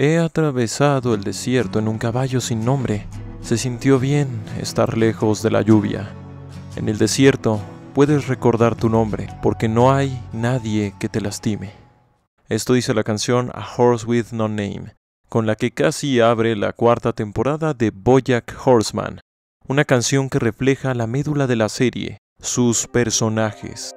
He atravesado el desierto en un caballo sin nombre. Se sintió bien estar lejos de la lluvia. En el desierto puedes recordar tu nombre porque no hay nadie que te lastime. Esto dice la canción A Horse with No Name, con la que casi abre la cuarta temporada de Bojack Horseman, una canción que refleja la médula de la serie, sus personajes.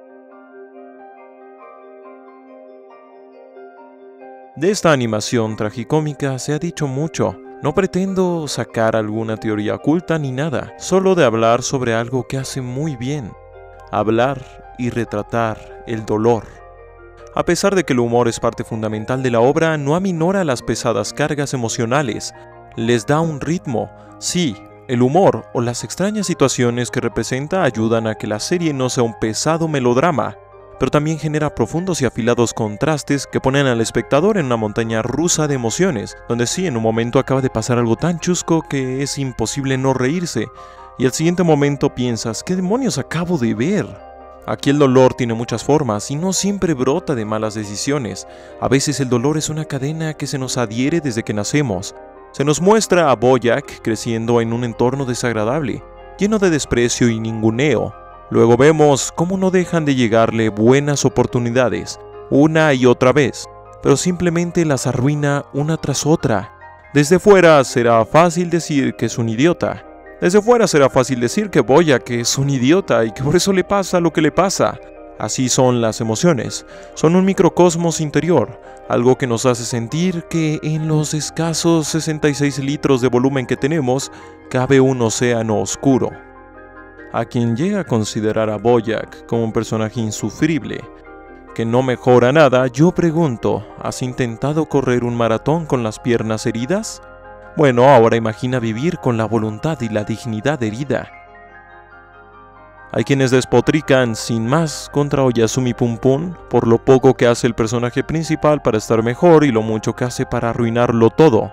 De esta animación tragicómica se ha dicho mucho. No pretendo sacar alguna teoría oculta ni nada, solo de hablar sobre algo que hace muy bien. Hablar y retratar el dolor. A pesar de que el humor es parte fundamental de la obra, no aminora las pesadas cargas emocionales. Les da un ritmo. Sí, el humor o las extrañas situaciones que representa ayudan a que la serie no sea un pesado melodrama, pero también genera profundos y afilados contrastes que ponen al espectador en una montaña rusa de emociones, donde sí, en un momento acaba de pasar algo tan chusco que es imposible no reírse, y al siguiente momento piensas, ¿qué demonios acabo de ver? Aquí el dolor tiene muchas formas y no siempre brota de malas decisiones. A veces el dolor es una cadena que se nos adhiere desde que nacemos. Se nos muestra a Boyack creciendo en un entorno desagradable, lleno de desprecio y ninguneo, Luego vemos cómo no dejan de llegarle buenas oportunidades, una y otra vez, pero simplemente las arruina una tras otra. Desde fuera será fácil decir que es un idiota. Desde fuera será fácil decir que Boya que es un idiota y que por eso le pasa lo que le pasa. Así son las emociones, son un microcosmos interior, algo que nos hace sentir que en los escasos 66 litros de volumen que tenemos cabe un océano oscuro a quien llega a considerar a Boyack como un personaje insufrible, que no mejora nada, yo pregunto, ¿has intentado correr un maratón con las piernas heridas? Bueno, ahora imagina vivir con la voluntad y la dignidad herida. Hay quienes despotrican sin más contra Oyasumi Pum Pum por lo poco que hace el personaje principal para estar mejor y lo mucho que hace para arruinarlo todo,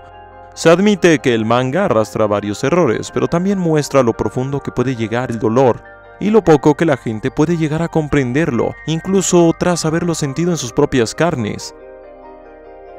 se admite que el manga arrastra varios errores, pero también muestra lo profundo que puede llegar el dolor y lo poco que la gente puede llegar a comprenderlo, incluso tras haberlo sentido en sus propias carnes.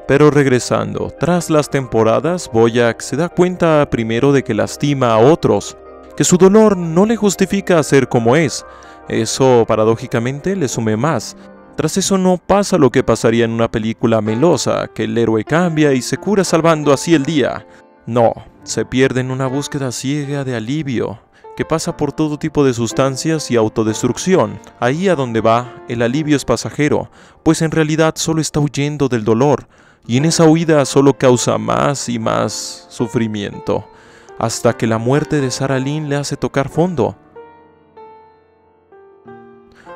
Pero regresando, tras las temporadas, Boyack se da cuenta primero de que lastima a otros, que su dolor no le justifica ser como es. Eso paradójicamente le sume más, tras eso no pasa lo que pasaría en una película melosa, que el héroe cambia y se cura salvando así el día. No, se pierde en una búsqueda ciega de alivio, que pasa por todo tipo de sustancias y autodestrucción. Ahí a donde va, el alivio es pasajero, pues en realidad solo está huyendo del dolor, y en esa huida solo causa más y más sufrimiento, hasta que la muerte de Sarah Lynn le hace tocar fondo.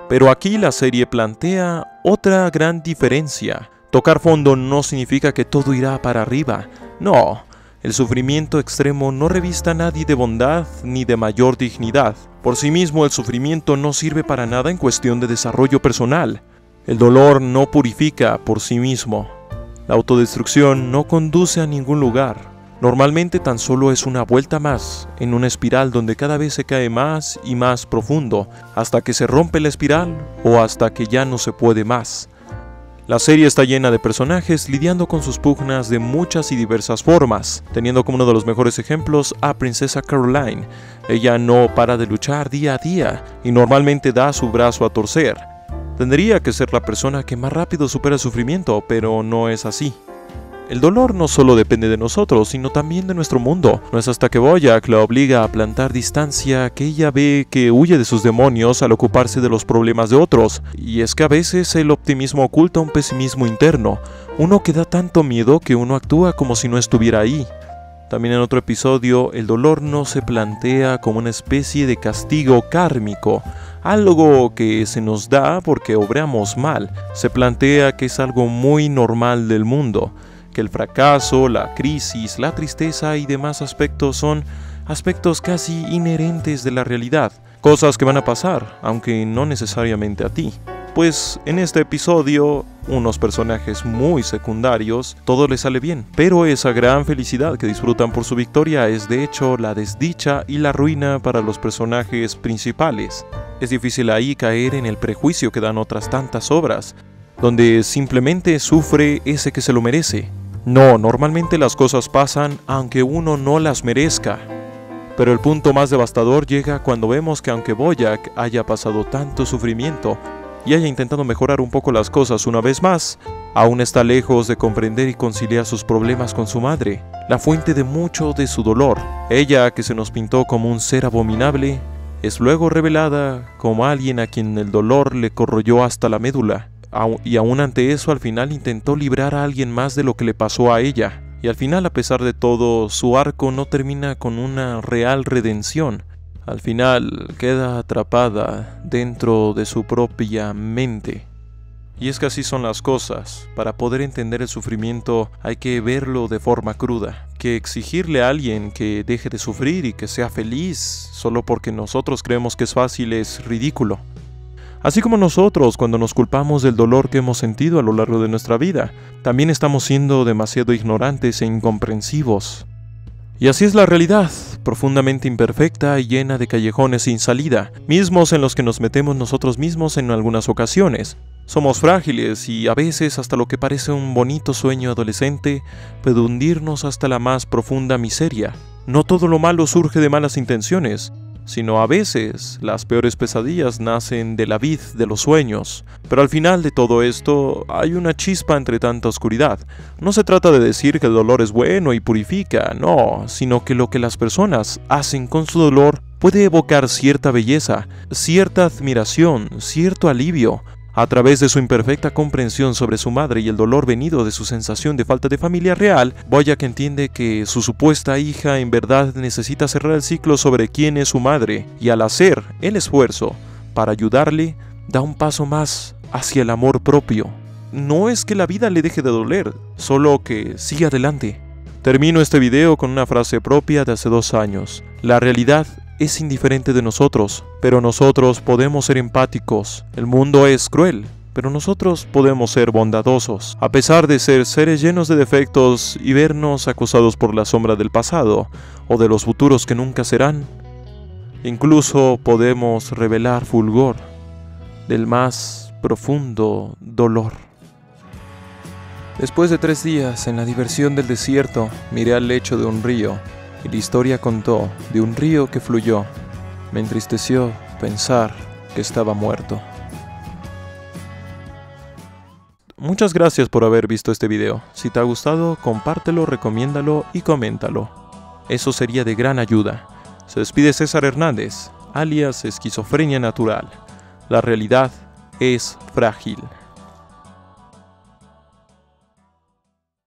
Pero aquí la serie plantea otra gran diferencia. Tocar fondo no significa que todo irá para arriba. No, el sufrimiento extremo no revista a nadie de bondad ni de mayor dignidad. Por sí mismo el sufrimiento no sirve para nada en cuestión de desarrollo personal. El dolor no purifica por sí mismo. La autodestrucción no conduce a ningún lugar. Normalmente tan solo es una vuelta más en una espiral donde cada vez se cae más y más profundo hasta que se rompe la espiral o hasta que ya no se puede más. La serie está llena de personajes lidiando con sus pugnas de muchas y diversas formas, teniendo como uno de los mejores ejemplos a Princesa Caroline. Ella no para de luchar día a día y normalmente da su brazo a torcer. Tendría que ser la persona que más rápido supera el sufrimiento, pero no es así. El dolor no solo depende de nosotros, sino también de nuestro mundo. No es hasta que Boyack la obliga a plantar distancia que ella ve que huye de sus demonios al ocuparse de los problemas de otros. Y es que a veces el optimismo oculta un pesimismo interno, uno que da tanto miedo que uno actúa como si no estuviera ahí. También en otro episodio, el dolor no se plantea como una especie de castigo kármico, algo que se nos da porque obramos mal, se plantea que es algo muy normal del mundo que el fracaso, la crisis, la tristeza y demás aspectos son aspectos casi inherentes de la realidad, cosas que van a pasar, aunque no necesariamente a ti. Pues en este episodio, unos personajes muy secundarios, todo les sale bien, pero esa gran felicidad que disfrutan por su victoria es de hecho la desdicha y la ruina para los personajes principales. Es difícil ahí caer en el prejuicio que dan otras tantas obras, donde simplemente sufre ese que se lo merece, No, normalmente las cosas pasan aunque uno no las merezca. Pero el punto más devastador llega cuando vemos que aunque Boyack haya pasado tanto sufrimiento y haya intentado mejorar un poco las cosas una vez más, aún está lejos de comprender y conciliar sus problemas con su madre, la fuente de mucho de su dolor. Ella, que se nos pintó como un ser abominable, es luego revelada como alguien a quien el dolor le corroyó hasta la médula, y aún ante eso al final intentó librar a alguien más de lo que le pasó a ella. Y al final, a pesar de todo, su arco no termina con una real redención. Al final queda atrapada dentro de su propia mente. Y es que así son las cosas. Para poder entender el sufrimiento hay que verlo de forma cruda. Que exigirle a alguien que deje de sufrir y que sea feliz solo porque nosotros creemos que es fácil es ridículo. Así como nosotros cuando nos culpamos del dolor que hemos sentido a lo largo de nuestra vida, también estamos siendo demasiado ignorantes e incomprensivos. Y así es la realidad, profundamente imperfecta y llena de callejones sin salida, mismos en los que nos metemos nosotros mismos en algunas ocasiones. Somos frágiles y a veces hasta lo que parece un bonito sueño adolescente puede hundirnos hasta la más profunda miseria. No todo lo malo surge de malas intenciones, sino a veces las peores pesadillas nacen de la vid de los sueños. Pero al final de todo esto hay una chispa entre tanta oscuridad. No se trata de decir que el dolor es bueno y purifica, no, sino que lo que las personas hacen con su dolor puede evocar cierta belleza, cierta admiración, cierto alivio, a través de su imperfecta comprensión sobre su madre y el dolor venido de su sensación de falta de familia real, Boyack entiende que su supuesta hija en verdad necesita cerrar el ciclo sobre quién es su madre, y al hacer el esfuerzo para ayudarle, da un paso más hacia el amor propio. No es que la vida le deje de doler, solo que sigue adelante. Termino este video con una frase propia de hace dos años. La realidad es indiferente de nosotros, pero nosotros podemos ser empáticos. El mundo es cruel, pero nosotros podemos ser bondadosos, a pesar de ser seres llenos de defectos y vernos acusados por la sombra del pasado o de los futuros que nunca serán. Incluso podemos revelar fulgor del más profundo dolor. Después de tres días en la diversión del desierto, miré al lecho de un río y la historia contó de un río que fluyó. Me entristeció pensar que estaba muerto. Muchas gracias por haber visto este video. Si te ha gustado, compártelo, recomiéndalo y coméntalo. Eso sería de gran ayuda. Se despide César Hernández, alias Esquizofrenia Natural. La realidad es frágil.